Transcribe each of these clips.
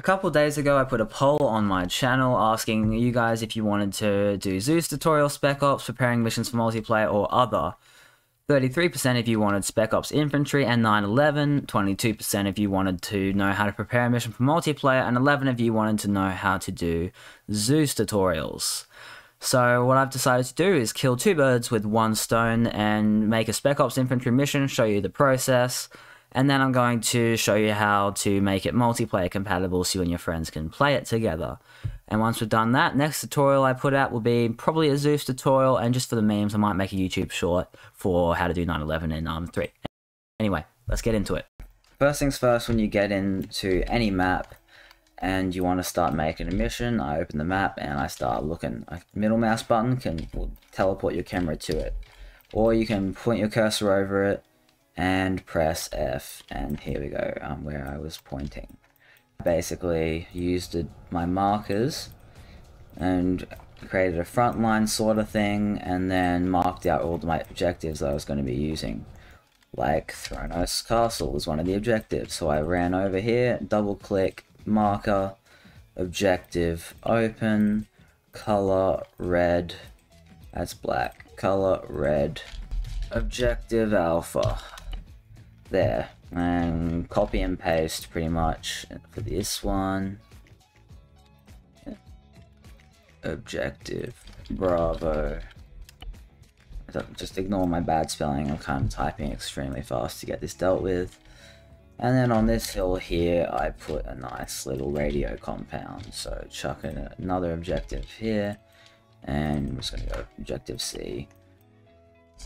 A couple days ago, I put a poll on my channel asking you guys if you wanted to do Zeus tutorial, Spec Ops, preparing missions for multiplayer, or other. 33% if you wanted Spec Ops Infantry and 911, 22% if you wanted to know how to prepare a mission for multiplayer, and 11 if you wanted to know how to do Zeus tutorials. So what I've decided to do is kill two birds with one stone and make a Spec Ops Infantry mission, show you the process, and then I'm going to show you how to make it multiplayer compatible so you and your friends can play it together. And once we've done that, next tutorial I put out will be probably a Zeus tutorial, and just for the memes, I might make a YouTube short for how to do 9-11 in ArmA 3. Anyway, let's get into it. First things first, when you get into any map and you want to start making a mission, I open the map and I start looking. A middle mouse button can teleport your camera to it. Or you can point your cursor over it and press F and here we go um, where I was pointing. Basically used my markers and created a front line sort of thing and then marked out all my objectives that I was going to be using. Like Thronos Castle was one of the objectives. So I ran over here double click marker objective open color red that's black color red objective alpha there. And copy and paste pretty much for this one. Objective bravo. Just ignore my bad spelling I'm kind of typing extremely fast to get this dealt with. And then on this hill here I put a nice little radio compound. So chuck in another objective here and we're just going to go objective C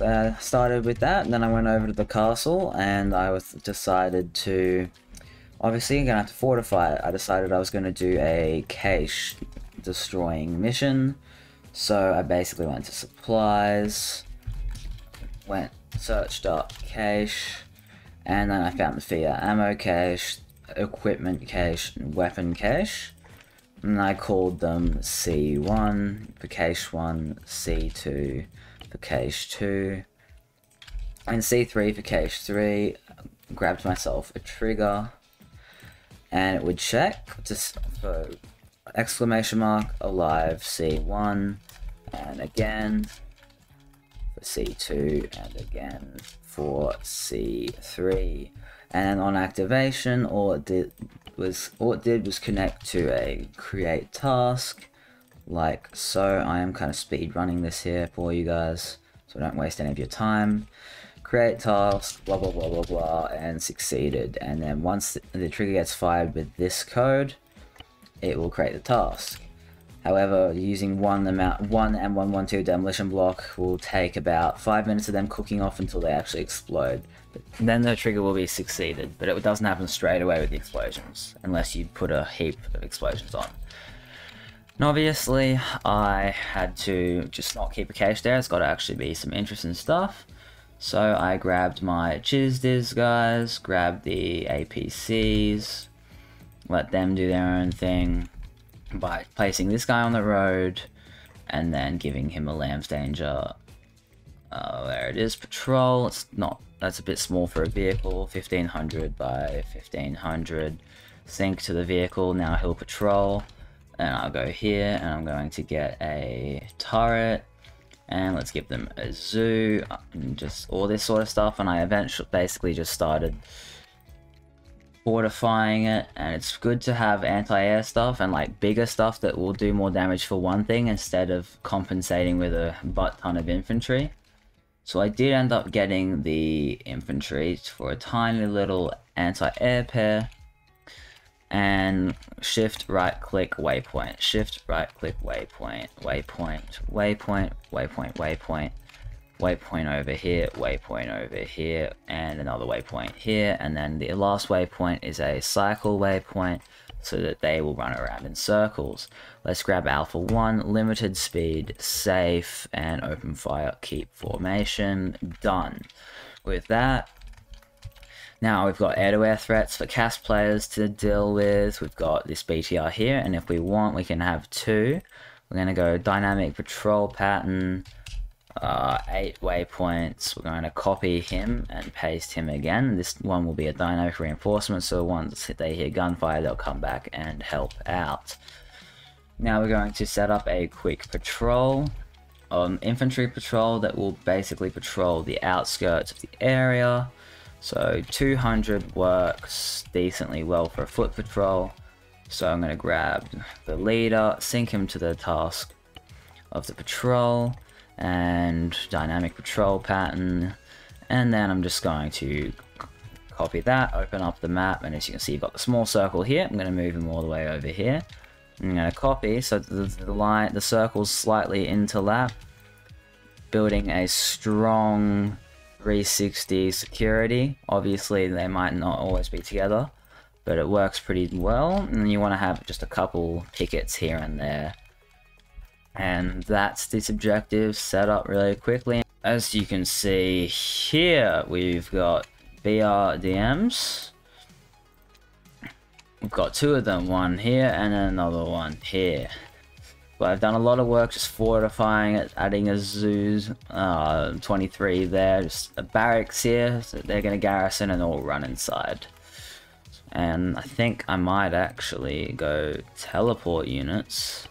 I started with that, and then I went over to the castle, and I was decided to, obviously I'm going to have to fortify it. I decided I was going to do a cache destroying mission, so I basically went to supplies, went, searched up cache, and then I found the FIA ammo cache, equipment cache, and weapon cache. And I called them C1 for cache 1, C2 for cache 2. And C3 for cache 3, grabbed myself a trigger, and it would check just for exclamation mark alive C1, and again for C2, and again for C3. And on activation, all it did was all it did was connect to a create task like so. I am kind of speed running this here for you guys, so don't waste any of your time. Create task, blah blah blah blah blah, and succeeded. And then once the trigger gets fired with this code, it will create the task. However, using one amount, one M112 demolition block will take about five minutes of them cooking off until they actually explode. But then the trigger will be succeeded, but it doesn't happen straight away with the explosions, unless you put a heap of explosions on. And obviously, I had to just not keep a cache there. It's got to actually be some interesting stuff. So I grabbed my ChizDiz guys, grabbed the APCs, let them do their own thing by placing this guy on the road and then giving him a LAMBS danger. Uh, there it is, patrol. It's not, that's a bit small for a vehicle. 1500 by 1500. Sync to the vehicle, now he'll patrol and I'll go here and I'm going to get a turret. And let's give them a ZU and just all this sort of stuff. And I eventually basically just started fortifying it. And it's good to have anti-air stuff and like bigger stuff that will do more damage for one thing instead of compensating with a butt ton of infantry. So I did end up getting the infantry for a tiny little anti-air pair and shift right click waypoint, shift right click waypoint, waypoint, waypoint, waypoint, waypoint, waypoint over here, waypoint over here, and another waypoint here, and then the last waypoint is a cycle waypoint so that they will run around in circles. Let's grab Alpha 1, limited speed, safe, and open fire, keep formation, done. With that, now we've got air-to-air threats for CAS players to deal with. We've got this BTR here, and if we want, we can have two. We're going to go dynamic patrol pattern, uh, eight waypoints. We're going to copy him and paste him again. This one will be a dynamic reinforcement, so once they hear gunfire, they'll come back and help out. Now we're going to set up a quick patrol, um, infantry patrol that will basically patrol the outskirts of the area. So 200 works decently well for a foot patrol. So I'm going to grab the leader, sync him to the task of the patrol, and dynamic patrol pattern. And then I'm just going to copy that, open up the map, and as you can see, you've got the small circle here. I'm going to move him all the way over here. I'm going to copy, so the, the line, the circles slightly interlap, building a strong 360 security. Obviously, they might not always be together, but it works pretty well. And you want to have just a couple pickets here and there. And that's this objective set up really quickly. As you can see here, we've got BRDMs. We've got two of them, one here and another one here. But I've done a lot of work just fortifying it, adding a ZUs, uh, 23 there, just a barracks here, so they're going to garrison and all run inside. And I think I might actually go teleport units.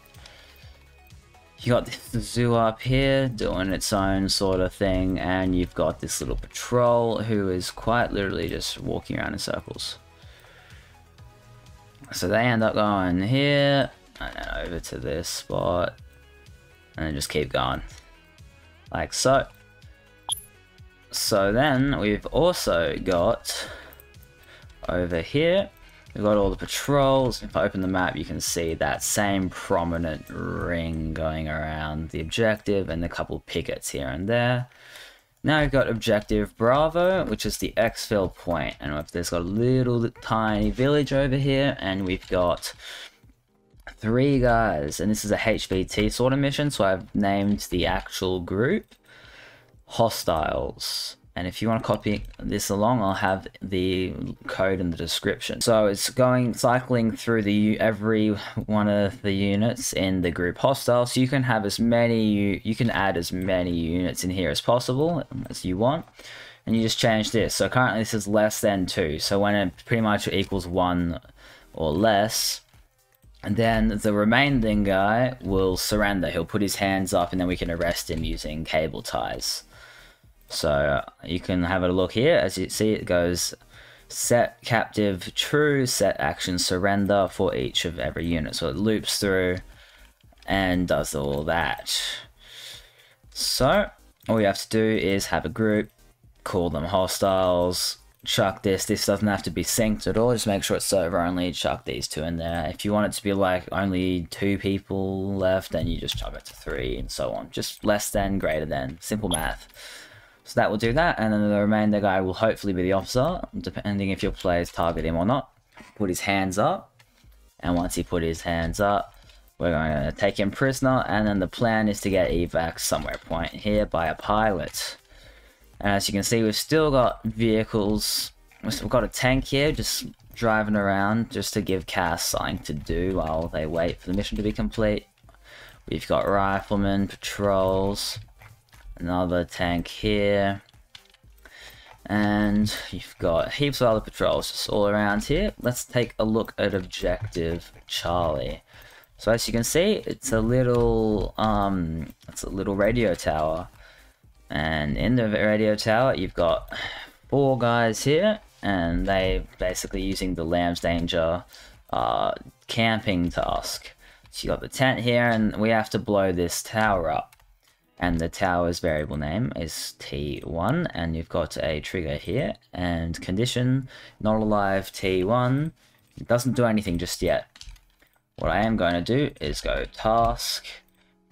You got the ZU up here doing its own sort of thing, and you've got this little patrol who is quite literally just walking around in circles. So they end up going here, and then over to this spot and then just keep going. Like so. So then we've also got over here we've got all the patrols. If I open the map you can see that same prominent ring going around the objective and a couple pickets here and there. Now we've got objective Bravo, which is the exfil point, and there's got a little tiny village over here, and we've got three guys, and this is a HVT sort of mission, so I've named the actual group Hostiles. And if you want to copy this along, I'll have the code in the description. So it's going cycling through the every one of the units in the group hostile. So you can have as many you can add as many units in here as possible as you want. And you just change this. So currently this is less than two. So when it pretty much equals one or less, and then the remaining guy will surrender. He'll put his hands up and then we can arrest him using cable ties. So uh, you can have a look here. As you see, it goes set captive true, set action surrender for each of every unit. So it loops through and does all that. So all you have to do is have a group, call them hostiles, chuck this. This doesn't have to be synced at all. Just make sure it's server only. Chuck these two in there. If you want it to be like only two people left, then you just chuck it to three and so on. Just less than, greater than. Simple math. So that will do that, and then the remainder guy will hopefully be the officer, depending if your players target him or not. Put his hands up, and once he put his hands up, we're going to take him prisoner, and then the plan is to get evac somewhere point here by a pilot. And as you can see, we've still got vehicles. We've got a tank here just driving around just to give CAS something to do while they wait for the mission to be complete. We've got riflemen, patrols, another tank here. And you've got heaps of other patrols just all around here. Let's take a look at Objective Charlie. So as you can see, it's a little um, it's a little radio tower. And in the radio tower, you've got four guys here, and they basically using the LAMBS Danger uh, camping task. So you got the tent here, and we have to blow this tower up. And the tower's variable name is T1, and you've got a trigger here, and condition, not alive T1. It doesn't do anything just yet. What I am going to do is go task,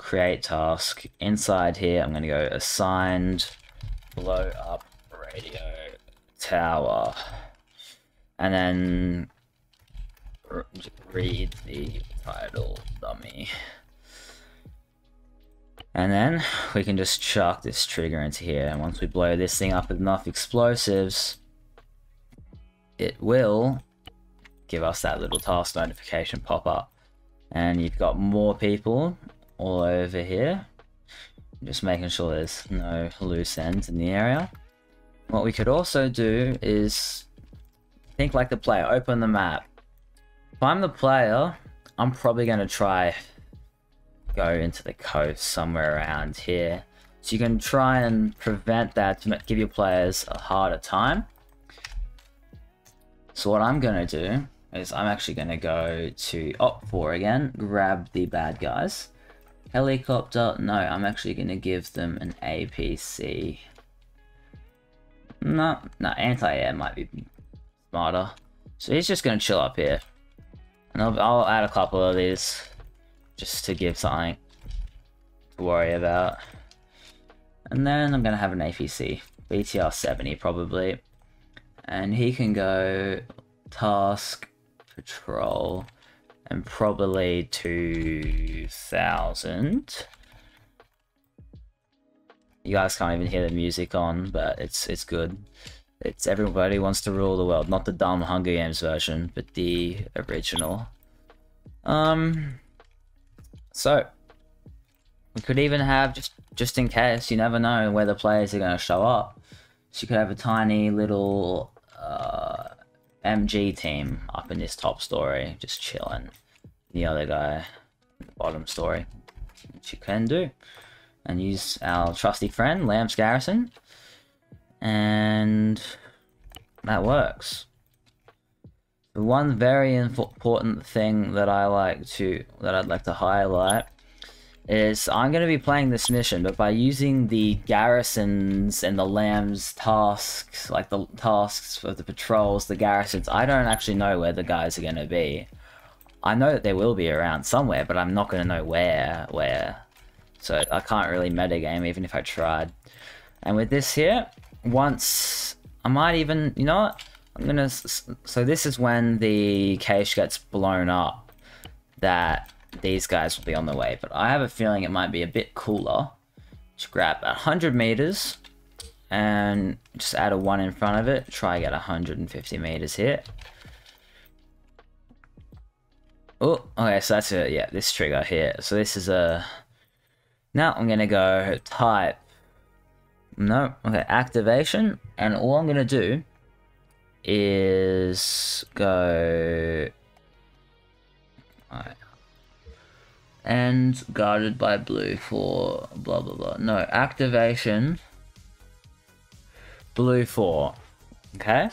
create task. Inside here, I'm going to go assigned blow up radio tower. And then read the title dummy. And then we can just chuck this trigger into here. And once we blow this thing up with enough explosives, it will give us that little task notification pop up. And you've got more people all over here. just making sure there's no loose ends in the area. What we could also do is think like the player, open the map. If I'm the player, I'm probably going to try go into the coast somewhere around here. So you can try and prevent that to give your players a harder time. So what I'm going to do is I'm actually going to go to OPFOR again, grab the bad guys. Helicopter, no, I'm actually going to give them an APC. No, no, anti-air might be smarter. So he's just going to chill up here. And I'll, I'll add a couple of these just to give something to worry about. And then I'm going to have an APC, BTR 70 probably. And he can go task, patrol, and probably 2000. You guys can't even hear the music on, but it's it's good. It's everybody wants to rule the world, not the dumb Hunger Games version, but the original. Um, so we could even have just just in case you never know where the players are going to show up. So you could have a tiny little uh, MG team up in this top story, just chilling. The other guy, bottom story, which you can do, and use our trusty friend LAMBS Garrison, and that works. The one very important thing that I like to that I'd like to highlight is I'm going to be playing this mission, but by using the garrisons and the lambs tasks, like the tasks for the patrols, the garrisons, I don't actually know where the guys are going to be. I know that they will be around somewhere, but I'm not going to know where, where. So I can't really metagame even if I tried. And with this here, once I might even, you know what? I'm gonna, so this is when the cache gets blown up that these guys will be on the way. But I have a feeling it might be a bit cooler to grab 100 meters and just add a 1 in front of it. Try get 150 meters here. Oh, okay, so that's a, yeah, this trigger here. So this is a, now I'm gonna go type, no, okay, activation, and all I'm gonna do is go, alright, and guarded by BLUFOR blah blah blah. No, activation BLUFOR. Okay?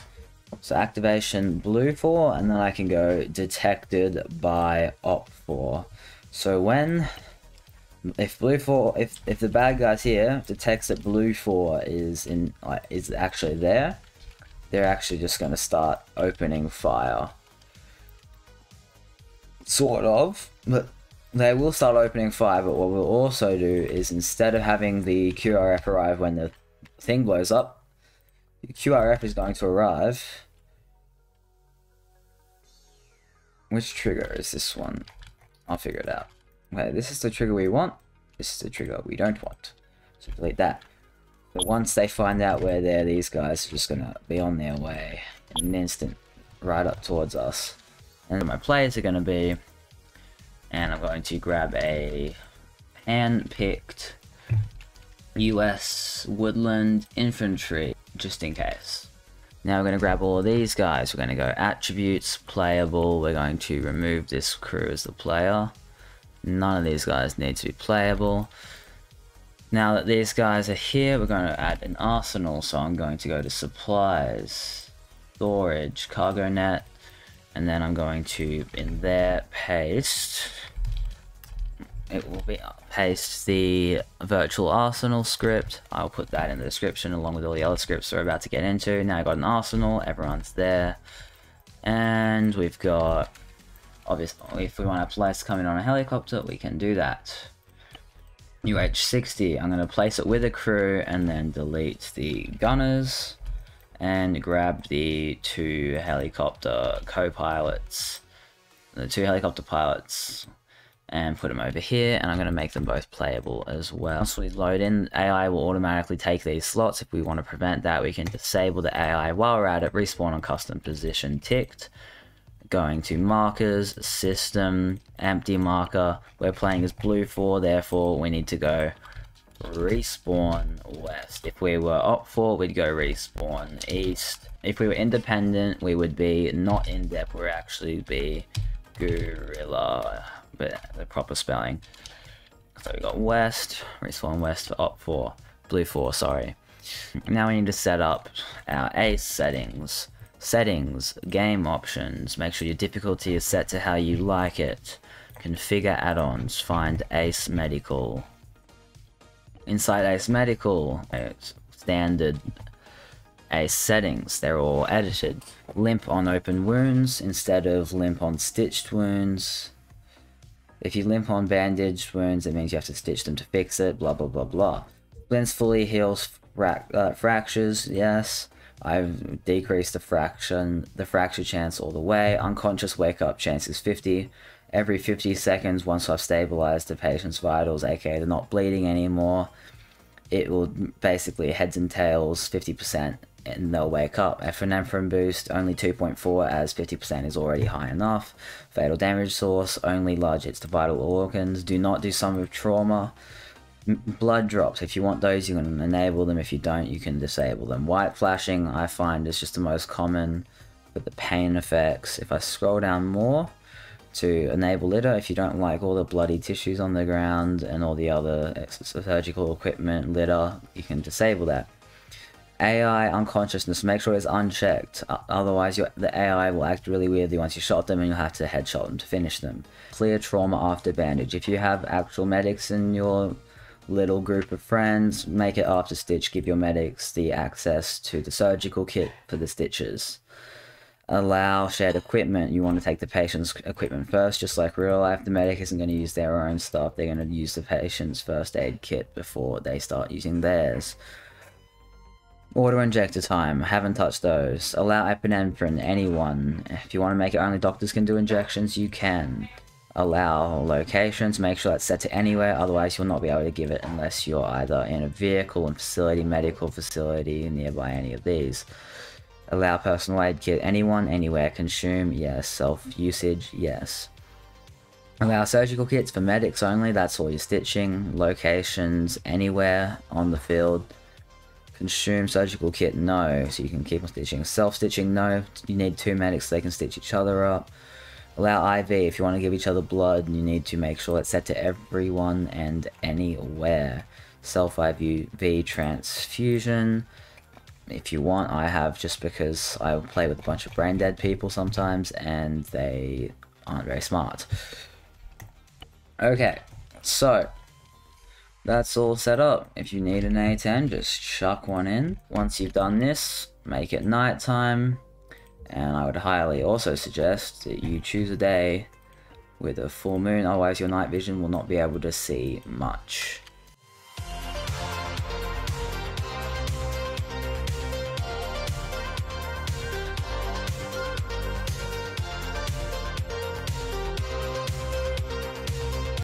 So activation BLUFOR and then I can go detected by op 4. So when if BLUFOR if if the bad guys here detects that BLUFOR is in is actually there, they're actually just going to start opening fire. Sort of, but they will start opening fire, but what we'll also do is instead of having the QRF arrive when the thing blows up, QRF is going to arrive. Which trigger is this one? I'll figure it out. Okay, this is the trigger we want. This is the trigger we don't want. So delete that. But once they find out where they're, these guys are just going to be on their way in an instant, right up towards us. And my players are going to be and I'm going to grab a hand-picked US Woodland Infantry, just in case. Now we're going to grab all of these guys. We're going to go attributes, playable. We're going to remove this crew as the player. None of these guys need to be playable. Now that these guys are here, we're going to add an arsenal. So I'm going to go to supplies, storage, cargo net, and then I'm going to in there paste it will be paste the virtual arsenal script. I'll put that in the description along with all the other scripts we're about to get into. Now I've got an arsenal everyone's there. And we've got obviously if we want to come in on a helicopter we can do that. UH-60 I'm going to place it with a crew and then delete the gunners and grab the two helicopter co-pilots, the two helicopter pilots, and put them over here, and I'm going to make them both playable as well. Once we load in, AI will automatically take these slots. If we want to prevent that, we can disable the AI while we're at it, respawn on custom position ticked. Going to markers, system, empty marker. We're playing as BLUFOR, therefore we need to go respawn west. If we were OPFOR, we'd go respawn east. If we were independent, we would be not in depth, we'd actually be guerrilla, but the proper spelling. So we got west, respawn west for OPFOR, BLUFOR, sorry. Now we need to set up our ACE settings. Settings, game options, make sure your difficulty is set to how you like it. Configure add-ons, find ACE Medical. Inside ACE Medical, standard ACE settings, they're all edited. Limp on open wounds instead of limp on stitched wounds. If you limp on bandaged wounds, it means you have to stitch them to fix it, blah blah blah blah. Blends fully heals fra uh, fractures, yes. I've decreased the fraction, the fracture chance all the way. Unconscious wake up chance is 50. Every 50 seconds, once I've stabilized the patient's vitals, aka they're not bleeding anymore, it will basically heads and tails 50% and they'll wake up. Epinephrine boost, only 2.4 as 50% is already high enough. Fatal damage source, only large hits to vital organs. Do not do some with trauma blood drops if you want those you can enable them if you don't you can disable them white flashing i find is just the most common with the pain effects if i scroll down more to enable litter if you don't like all the bloody tissues on the ground and all the other surgical equipment litter you can disable that AI unconsciousness, make sure it's unchecked. Otherwise, the AI will act really weirdly once you shot them and you'll have to headshot them to finish them. Clear trauma after bandage. If you have actual medics in your little group of friends, make it after stitch, give your medics the access to the surgical kit for the stitches. Allow shared equipment. You want to take the patient's equipment first, just like real life. The medic isn't going to use their own stuff. They're going to use the patient's first aid kit before they start using theirs. Auto injector time, haven't touched those. Allow epinephrine, anyone. If you want to make it only doctors can do injections, you can. Allow locations, make sure that's set to anywhere, otherwise you'll not be able to give it unless you're either in a vehicle and facility, medical facility, nearby any of these. Allow personal aid kit, anyone, anywhere, consume, yes, self-usage, yes. Allow surgical kits for medics only, that's all your stitching, locations, anywhere on the field. Consume surgical kit, no, so you can keep on stitching. Self-stitching, no, you need two medics so they can stitch each other up. Allow IV if you want to give each other blood, you need to make sure it's set to everyone and anywhere. Self IV transfusion. If you want, I have just because I play with a bunch of brain dead people sometimes and they aren't very smart. Okay, so that's all set up. If you need an A10, just chuck one in. Once you've done this, make it nighttime and I would highly also suggest that you choose a day with a full moon, otherwise your night vision will not be able to see much.